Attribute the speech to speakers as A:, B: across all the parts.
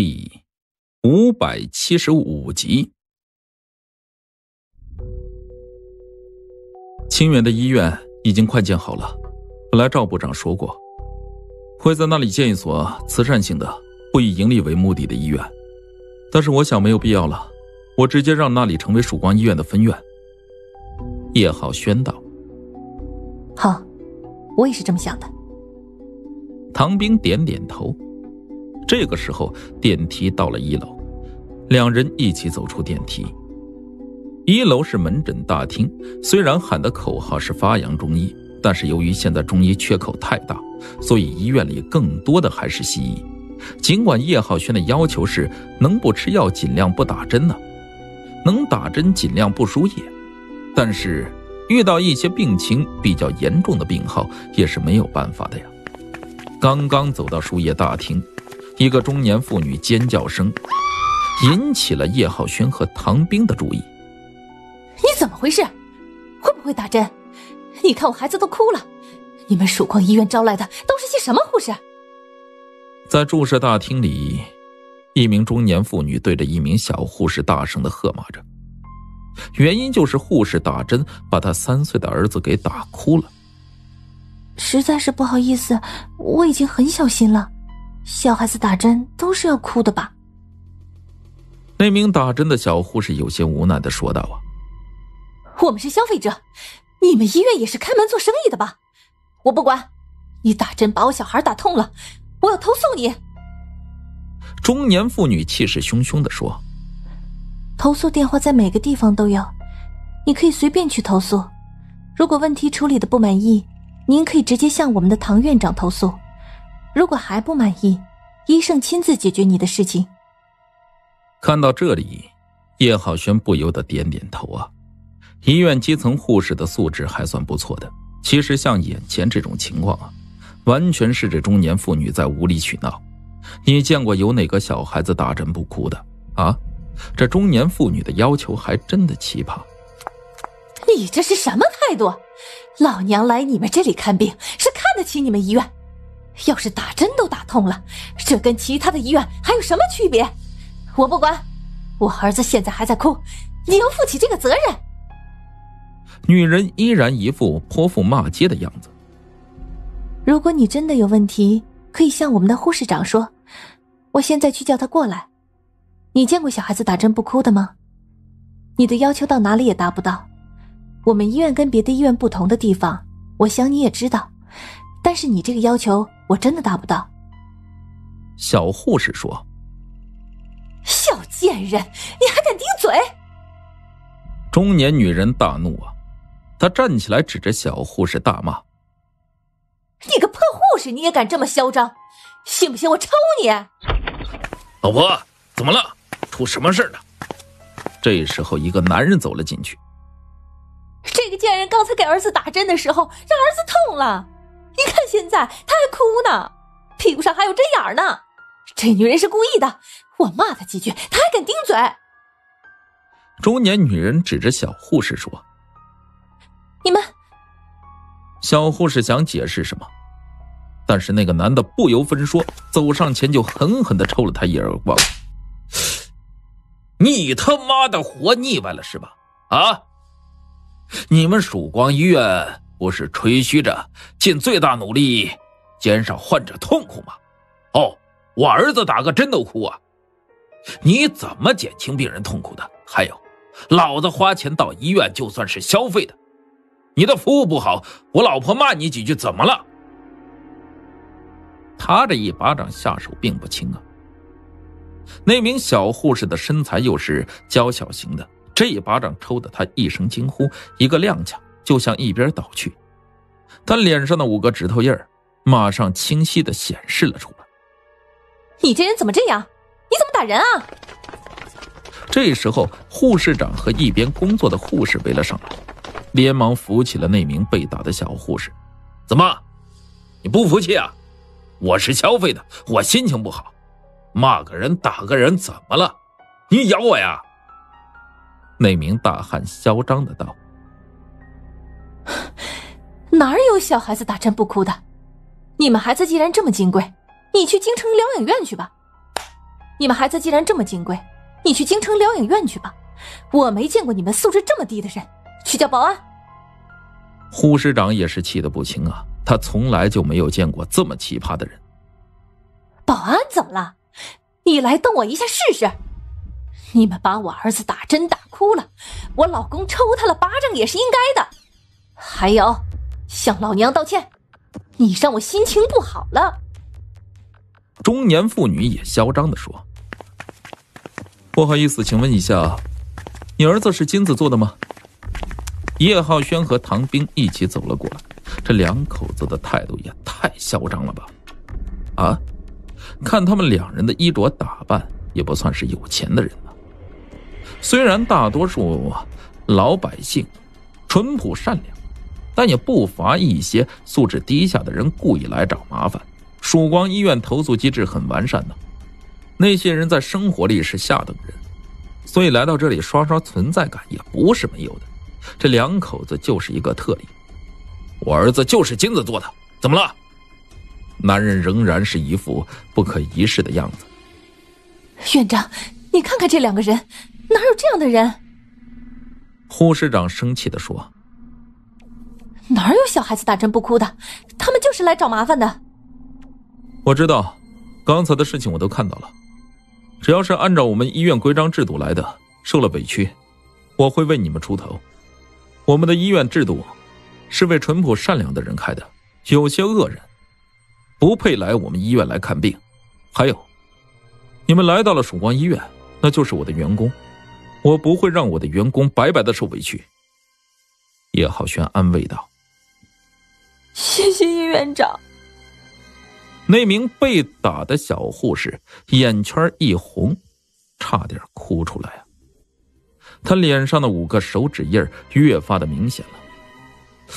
A: 第五百七十五集。清远的医院已经快建好了，本来赵部长说过，会在那里建一所慈善性的、不以盈利为目的的医院，但是我想没有必要了，我直接让那里成为曙光医院的分院。叶浩轩道：“
B: 好，我也是这么想的。”
A: 唐兵点点头。这个时候，电梯到了一楼，两人一起走出电梯。一楼是门诊大厅，虽然喊的口号是发扬中医，但是由于现在中医缺口太大，所以医院里更多的还是西医。尽管叶浩轩的要求是能不吃药尽量不打针呢，能打针尽量不输液，但是遇到一些病情比较严重的病号也是没有办法的呀。刚刚走到输液大厅。一个中年妇女尖叫声，引起了叶浩轩和唐兵的注意。
B: 你怎么回事？会不会打针？你看我孩子都哭了。你们曙光医院招来的都是些什么护士？
A: 在注射大厅里，一名中年妇女对着一名小护士大声的喝骂着。原因就是护士打针把她三岁的儿子给打哭了。
B: 实在是不好意思，我已经很小心了。小孩子打针都是要哭的吧？
A: 那名打针的小护士有些无奈的说道：“啊，
B: 我们是消费者，你们医院也是开门做生意的吧？我不管，你打针把我小孩打痛了，我要投诉你。”
A: 中年妇女气势汹汹的说：“
B: 投诉电话在每个地方都有，你可以随便去投诉。如果问题处理的不满意，您可以直接向我们的唐院长投诉。”如果还不满意，医生亲自解决你的事情。
A: 看到这里，叶浩轩不由得点点头啊。医院基层护士的素质还算不错的。其实像眼前这种情况啊，完全是这中年妇女在无理取闹。你见过有哪个小孩子打针不哭的啊？这中年妇女的要求还真的奇葩。
B: 你这是什么态度？老娘来你们这里看病是看得起你们医院。要是打针都打痛了，这跟其他的医院还有什么区别？我不管，我儿子现在还在哭，你要负起这个责任。
A: 女人依然一副泼妇骂街的样子。
B: 如果你真的有问题，可以向我们的护士长说，我现在去叫他过来。你见过小孩子打针不哭的吗？你的要求到哪里也达不到。我们医院跟别的医院不同的地方，我想你也知道。但是你这个要求我真的达不到。
A: 小护士说：“
B: 小贱人，你还敢顶嘴！”
A: 中年女人大怒啊，她站起来指着小护士大骂：“
B: 你个破护士，你也敢这么嚣张？信不信我抽你？”
A: 老婆，怎么了？出什么事了？这时候，一个男人走了进去。
B: 这个贱人刚才给儿子打针的时候，让儿子痛了。你看，现在她还哭呢，屁股上还有针眼呢。这女人是故意的，我骂她几句，她还敢顶嘴。
A: 中年女人指着小护士说：“
B: 你们。”
A: 小护士想解释什么，但是那个男的不由分说，走上前就狠狠的抽了她一耳光。你他妈的活腻歪了是吧？啊！你们曙光医院。不是吹嘘着尽最大努力减少患者痛苦吗？哦，我儿子打个针都哭啊！你怎么减轻病人痛苦的？还有，老子花钱到医院就算是消费的，你的服务不好，我老婆骂你几句怎么了？他这一巴掌下手并不轻啊！那名小护士的身材又是娇小型的，这一巴掌抽的他一声惊呼，一个踉跄。就向一边倒去，他脸上的五个指头印儿马上清晰的显示了出来。
B: 你这人怎么这样？你怎么打人啊？
A: 这时候，护士长和一边工作的护士围了上来，连忙扶起了那名被打的小护士。怎么，你不服气啊？我是消费的，我心情不好，骂个人打个人怎么了？你咬我呀？那名大汉嚣张的道。
B: 哪有小孩子打针不哭的？你们孩子既然这么金贵，你去京城疗养院去吧。你们孩子既然这么金贵，你去京城疗养院去吧。我没见过你们素质这么低的人，去叫保安。
A: 护士长也是气得不轻啊，他从来就没有见过这么奇葩的人。
B: 保安怎么了？你来动我一下试试。你们把我儿子打针打哭了，我老公抽他了巴掌也是应该的。还有，向老娘道歉，你让我心情不好了。
A: 中年妇女也嚣张的说：“不好意思，请问一下，你儿子是金子做的吗？”叶浩轩和唐兵一起走了过来，这两口子的态度也太嚣张了吧！啊，看他们两人的衣着打扮，也不算是有钱的人呢。虽然大多数老百姓淳朴善良，但也不乏一些素质低下的人故意来找麻烦。曙光医院投诉机制很完善的，那些人在生活里是下等人，所以来到这里刷刷存在感也不是没有的。这两口子就是一个特例。我儿子就是金子做的，怎么了？男人仍然是一副不可一世的样子。
B: 院长，你看看这两个人，哪有这样的人？
A: 护士长生气的说：“
B: 哪有小孩子打针不哭的？他们就是来找麻烦的。”
A: 我知道，刚才的事情我都看到了。只要是按照我们医院规章制度来的，受了委屈，我会为你们出头。我们的医院制度是为淳朴善良的人开的，有些恶人不配来我们医院来看病。还有，你们来到了曙光医院，那就是我的员工，我不会让我的员工白白的受委屈。叶浩轩安慰道：“
B: 谢谢叶院长。”
A: 那名被打的小护士眼圈一红，差点哭出来啊！他脸上的五个手指印越发的明显了。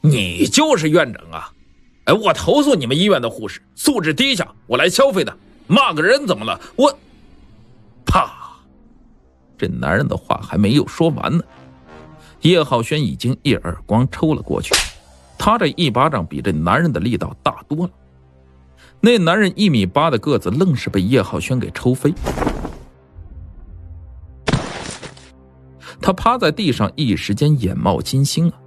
A: 你就是院长啊！哎，我投诉你们医院的护士素质低下，我来消费的。骂个人怎么了？我，啪！这男人的话还没有说完呢，叶浩轩已经一耳光抽了过去。他这一巴掌比这男人的力道大多了。那男人一米八的个子，愣是被叶浩轩给抽飞。他趴在地上，一时间眼冒金星啊！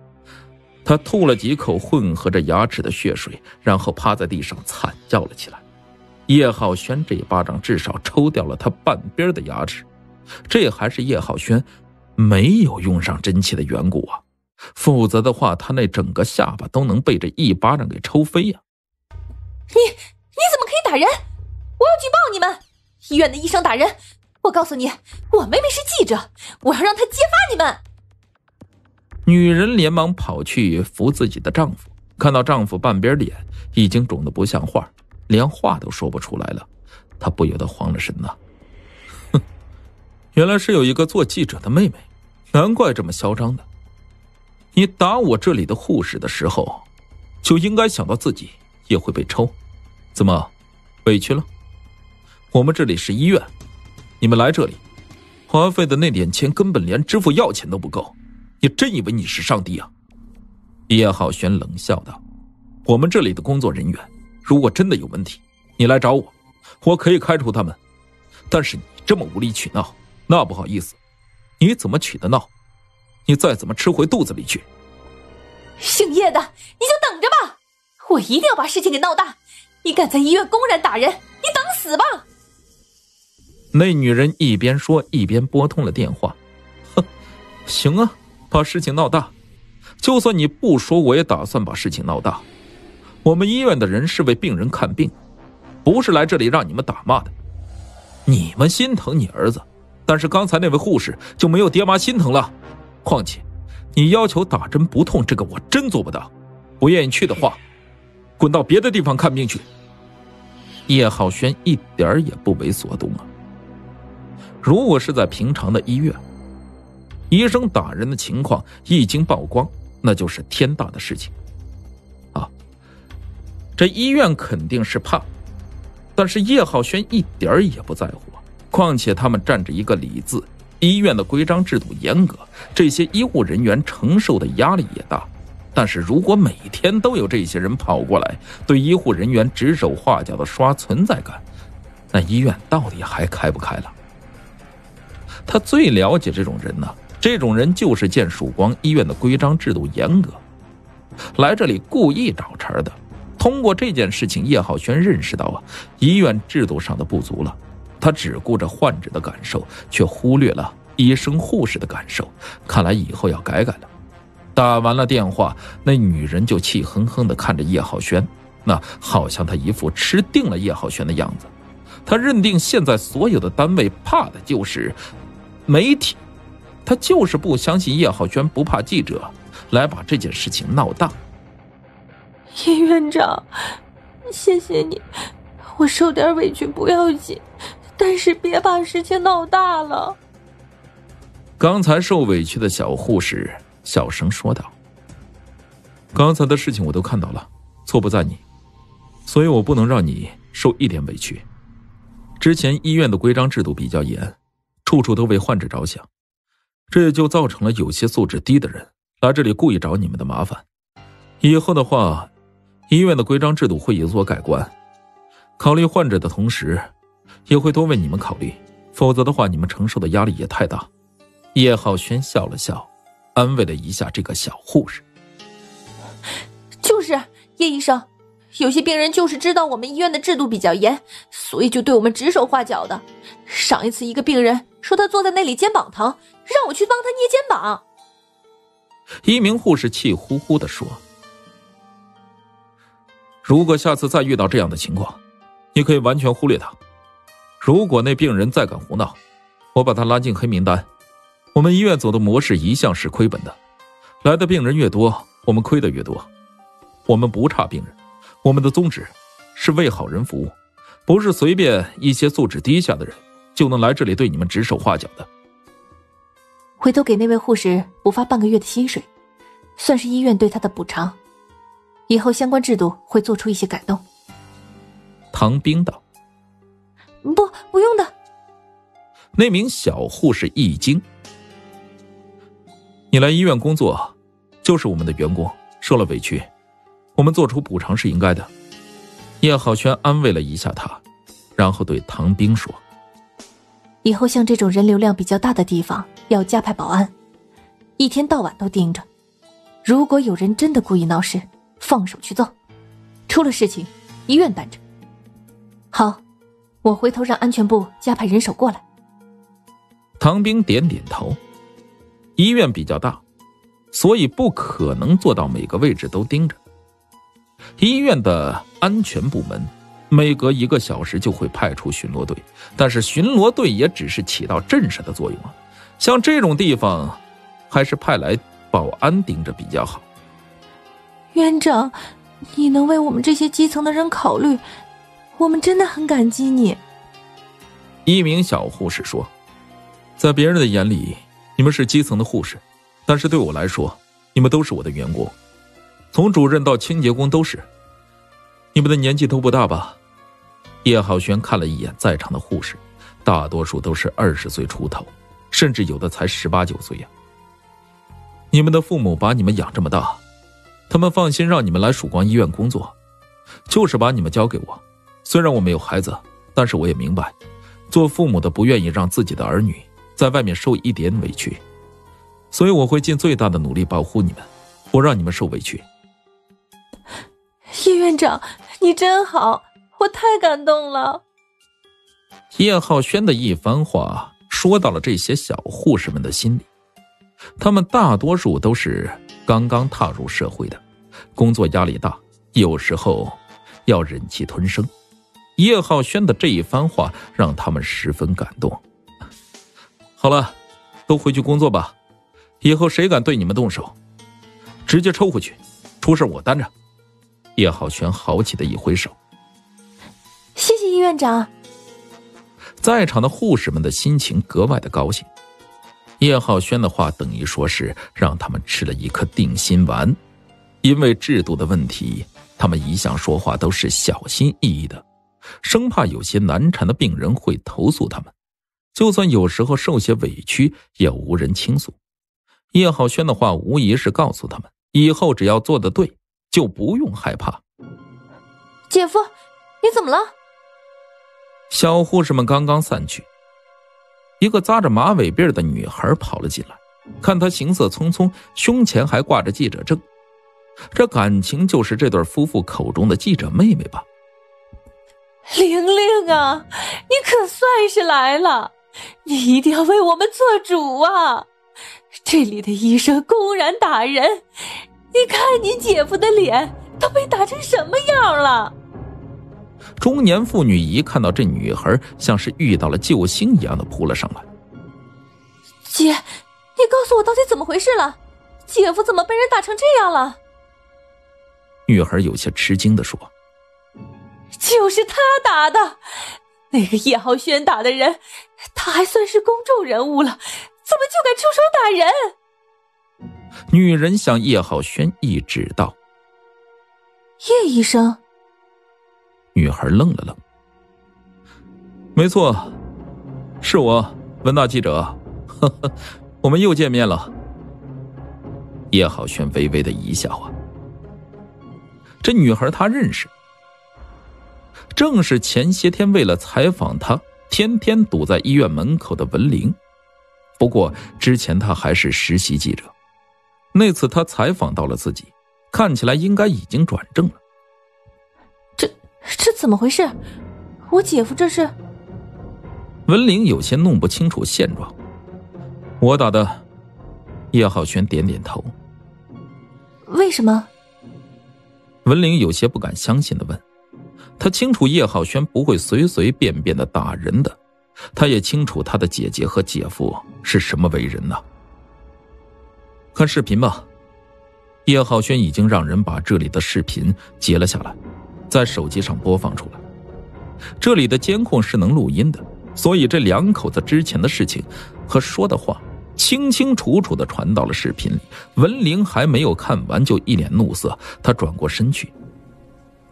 A: 他吐了几口混合着牙齿的血水，然后趴在地上惨叫了起来。叶浩轩这一巴掌至少抽掉了他半边的牙齿，这还是叶浩轩没有用上真气的缘故啊！否则的话，他那整个下巴都能被这一巴掌给抽飞呀！
B: 你你怎么可以打人？我要举报你们！医院的医生打人！我告诉你，我妹妹是记者，我要让她揭发你们。
A: 女人连忙跑去扶自己的丈夫，看到丈夫半边脸已经肿得不像话，连话都说不出来了，她不由得慌了神呐。哼，原来是有一个做记者的妹妹，难怪这么嚣张的。你打我这里的护士的时候，就应该想到自己也会被抽，怎么委屈了？我们这里是医院。你们来这里，花费的那点钱根本连支付药钱都不够，你真以为你是上帝啊？叶浩轩冷笑道：“我们这里的工作人员，如果真的有问题，你来找我，我可以开除他们。但是你这么无理取闹，那不好意思，你怎么取的闹？你再怎么吃回肚子里去。”
B: 姓叶的，你就等着吧，我一定要把事情给闹大。你敢在医院公然打人，你等死吧！
A: 那女人一边说一边拨通了电话，哼，行啊，把事情闹大，就算你不说，我也打算把事情闹大。我们医院的人是为病人看病，不是来这里让你们打骂的。你们心疼你儿子，但是刚才那位护士就没有爹妈心疼了。况且，你要求打针不痛，这个我真做不到。不愿意去的话，滚到别的地方看病去。叶浩轩一点也不为所动啊。如果是在平常的医院，医生打人的情况一经曝光，那就是天大的事情。啊，这医院肯定是怕，但是叶浩轩一点也不在乎。况且他们占着一个理字，医院的规章制度严格，这些医护人员承受的压力也大。但是如果每天都有这些人跑过来，对医护人员指手画脚的刷存在感，那医院到底还开不开了？他最了解这种人呢，这种人就是见曙光医院的规章制度严格，来这里故意找茬的。通过这件事情，叶浩轩认识到啊，医院制度上的不足了。他只顾着患者的感受，却忽略了医生护士的感受。看来以后要改改了。打完了电话，那女人就气哼哼地看着叶浩轩，那好像他一副吃定了叶浩轩的样子。他认定现在所有的单位怕的就是媒体，他就是不相信叶浩轩不怕记者来把这件事情闹大。
B: 叶院长，谢谢你，我受点委屈不要紧。但是别把事情闹大了。
A: 刚才受委屈的小护士小声说道：“刚才的事情我都看到了，错不在你，所以我不能让你受一点委屈。之前医院的规章制度比较严，处处都为患者着想，这也就造成了有些素质低的人来这里故意找你们的麻烦。以后的话，医院的规章制度会有所改观，考虑患者的同时。”也会多为你们考虑，否则的话，你们承受的压力也太大。叶浩轩笑了笑，安慰了一下这个小护士。
B: 就是叶医生，有些病人就是知道我们医院的制度比较严，所以就对我们指手画脚的。上一次一个病人说他坐在那里肩膀疼，让我去帮他捏肩膀。
A: 一名护士气呼呼的说：“如果下次再遇到这样的情况，你可以完全忽略他。”如果那病人再敢胡闹，我把他拉进黑名单。我们医院走的模式一向是亏本的，来的病人越多，我们亏的越多。我们不差病人，我们的宗旨是为好人服务，不是随便一些素质低下的人就能来这里对你们指手画脚的。
B: 回头给那位护士补发半个月的薪水，算是医院对他的补偿。以后相关制度会做出一些改动。
A: 唐冰道。
B: 不，不用的。
A: 那名小护士一惊：“你来医院工作，就是我们的员工，受了委屈，我们做出补偿是应该的。”叶浩轩安慰了一下他，然后对唐冰说：“
B: 以后像这种人流量比较大的地方，要加派保安，一天到晚都盯着。如果有人真的故意闹事，放手去揍，出了事情，医院担着。”好。我回头让安全部加派人手过来。
A: 唐兵点点头。医院比较大，所以不可能做到每个位置都盯着。医院的安全部门每隔一个小时就会派出巡逻队，但是巡逻队也只是起到震慑的作用啊。像这种地方，还是派来保安盯着比较好。
B: 院长，你能为我们这些基层的人考虑？我们真的很感激你。
A: 一名小护士说：“在别人的眼里，你们是基层的护士，但是对我来说，你们都是我的员工，从主任到清洁工都是。你们的年纪都不大吧？”叶浩轩看了一眼在场的护士，大多数都是二十岁出头，甚至有的才十八九岁呀。你们的父母把你们养这么大，他们放心让你们来曙光医院工作，就是把你们交给我。虽然我没有孩子，但是我也明白，做父母的不愿意让自己的儿女在外面受一点委屈，所以我会尽最大的努力保护你们，不让你们受委屈。
B: 叶院长，你真好，我太感动了。
A: 叶浩轩的一番话说到了这些小护士们的心里，他们大多数都是刚刚踏入社会的，工作压力大，有时候要忍气吞声。叶浩轩的这一番话让他们十分感动。好了，都回去工作吧。以后谁敢对你们动手，直接抽回去，出事我担着。叶浩轩豪气的一挥手。
B: 谢谢叶院长。
A: 在场的护士们的心情格外的高兴。叶浩轩的话等于说是让他们吃了一颗定心丸，因为制度的问题，他们一向说话都是小心翼翼的。生怕有些难缠的病人会投诉他们，就算有时候受些委屈，也无人倾诉。叶浩轩的话无疑是告诉他们，以后只要做的对，就不用害怕。
B: 姐夫，你怎么了？
A: 小护士们刚刚散去，一个扎着马尾辫的女孩跑了进来，看她行色匆匆，胸前还挂着记者证，这感情就是这对夫妇口中的记者妹妹吧？
B: 玲玲啊，你可算是来了，你一定要为我们做主啊！这里的医生公然打人，你看你姐夫的脸都被打成什么样了？
A: 中年妇女一看到这女孩，像是遇到了救星一样的扑了上来。
B: 姐，你告诉我到底怎么回事了？姐夫怎么被人打成这样了？
A: 女孩有些吃惊的说：“
B: 就是他打的，那个叶浩轩打的人，他还算是公众人物了。”怎么就敢出手打人？
A: 女人向叶浩轩一指道：“
B: 叶医生。”
A: 女孩愣了愣：“没错，是我，文大记者。呵呵，我们又见面了。”叶浩轩微微的一笑啊，这女孩他认识，正是？前些天为了采访他，天天堵在医院门口的文玲。不过之前他还是实习记者，那次他采访到了自己，看起来应该已经转正了。
B: 这这怎么回事？我姐夫这是？
A: 文玲有些弄不清楚现状。我打的。叶浩轩点点头。
B: 为什么？
A: 文玲有些不敢相信的问。他清楚叶浩轩不会随随便便的打人的。他也清楚他的姐姐和姐夫是什么为人呢？看视频吧。叶浩轩已经让人把这里的视频截了下来，在手机上播放出来。这里的监控是能录音的，所以这两口子之前的事情和说的话清清楚楚的传到了视频里。文玲还没有看完，就一脸怒色。她转过身去，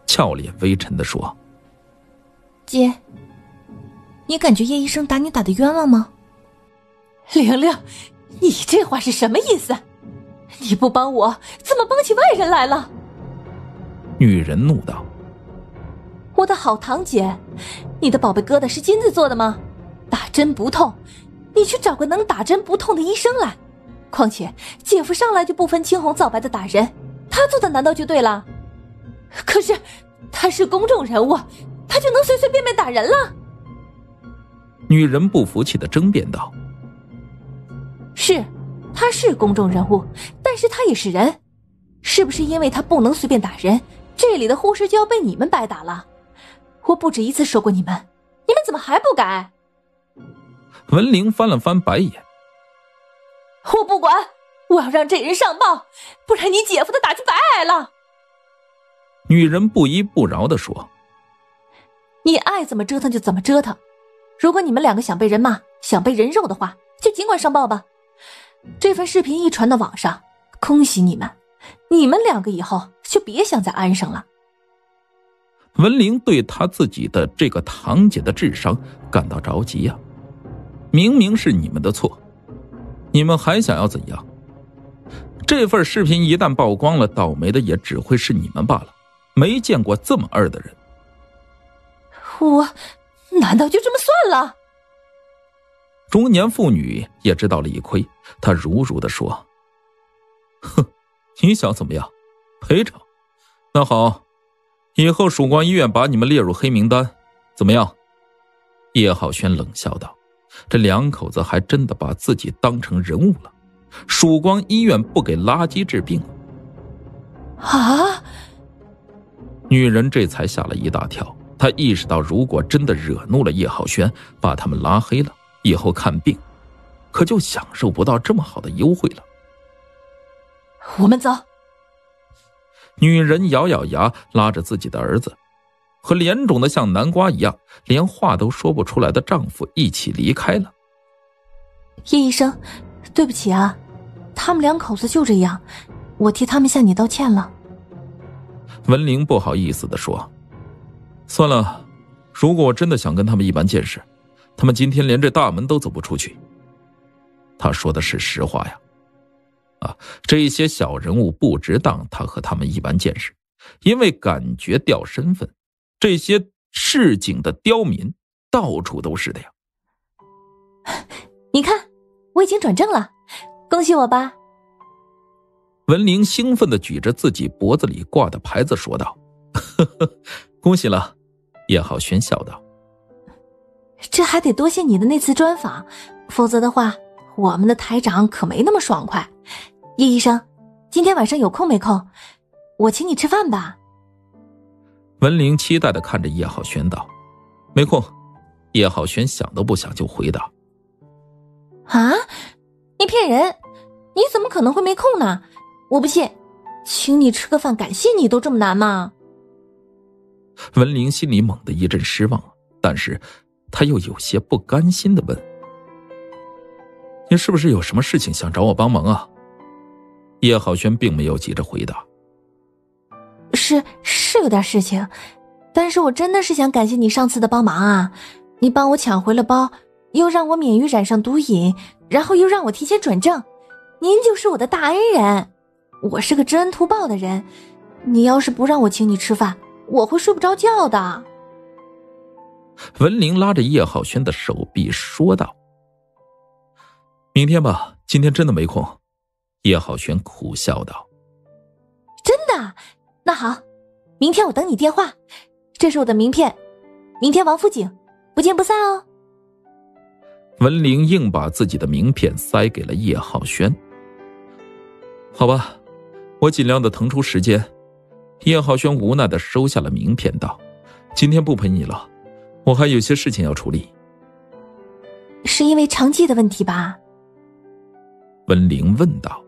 A: 俏脸微沉的说：“
B: 姐。”你感觉叶医生打你打的冤枉吗？玲玲，你这话是什么意思？你不帮我，怎么帮起外人来了？
A: 女人怒道：“
B: 我的好堂姐，你的宝贝疙瘩是金子做的吗？打针不痛，你去找个能打针不痛的医生来。况且姐夫上来就不分青红皂白的打人，他做的难道就对了？可是他是公众人物，他就能随随便便打人了？”
A: 女人不服气的争辩道：“
B: 是，他是公众人物，但是他也是人，是不是因为他不能随便打人，这里的护士就要被你们白打了？我不止一次说过你们，你们怎么还不改？”
A: 文玲翻了翻白眼：“
B: 我不管，我要让这人上报，不然你姐夫的打就白挨了。”
A: 女人不依不饶的说：“
B: 你爱怎么折腾就怎么折腾。”如果你们两个想被人骂、想被人肉的话，就尽管上报吧。这份视频一传到网上，恭喜你们，你们两个以后就别想再安生了。
A: 文玲对她自己的这个堂姐的智商感到着急呀！明明是你们的错，你们还想要怎样？这份视频一旦曝光了，倒霉的也只会是你们罢了。没见过这么二的人。
B: 我。难道就这么算了？
A: 中年妇女也知道理亏，她如如的说：“哼，你想怎么样？赔偿？那好，以后曙光医院把你们列入黑名单，怎么样？”叶浩轩冷笑道：“这两口子还真的把自己当成人物了。曙光医院不给垃圾治病
B: 啊！”
A: 女人这才吓了一大跳。她意识到，如果真的惹怒了叶浩轩，把他们拉黑了，以后看病，可就享受不到这么好的优惠了。
B: 我们走。
A: 女人咬咬牙，拉着自己的儿子，和脸肿的像南瓜一样，连话都说不出来的丈夫一起离开了。
B: 叶医生，对不起啊，他们两口子就这样，我替他们向你道歉了。
A: 文玲不好意思的说。算了，如果我真的想跟他们一般见识，他们今天连这大门都走不出去。他说的是实话呀，啊，这些小人物不值当他和他们一般见识，因为感觉掉身份，这些市井的刁民到处都是的呀。
B: 你看，我已经转正了，恭喜我吧！
A: 文玲兴奋的举着自己脖子里挂的牌子说道：“呵呵，恭喜了。”叶浩轩笑道：“
B: 这还得多谢你的那次专访，否则的话，我们的台长可没那么爽快。”叶医生，今天晚上有空没空？我请你吃饭吧。
A: 文玲期待的看着叶浩轩道：“没空。”叶浩轩想都不想就回答：“
B: 啊，你骗人！你怎么可能会没空呢？我不信，请你吃个饭，感谢你都这么难吗？”
A: 文玲心里猛地一阵失望，但是她又有些不甘心的问：“你是不是有什么事情想找我帮忙啊？”叶浩轩并没有急着回答：“
B: 是是有点事情，但是我真的是想感谢你上次的帮忙啊！你帮我抢回了包，又让我免于染上毒瘾，然后又让我提前转正，您就是我的大恩人。我是个知恩图报的人，你要是不让我请你吃饭，我会睡不着觉的。”
A: 文玲拉着叶浩轩的手臂说道：“明天吧，今天真的没空。”叶浩轩苦笑道：“
B: 真的？那好，明天我等你电话。这是我的名片，明天王府井，不见不散哦。”
A: 文玲硬把自己的名片塞给了叶浩轩。好吧，我尽量的腾出时间。叶浩轩无奈的收下了名片，道：“今天不陪你了，我还有些事情要处理。”
B: 是因为长记的问题吧？
A: 温玲问道。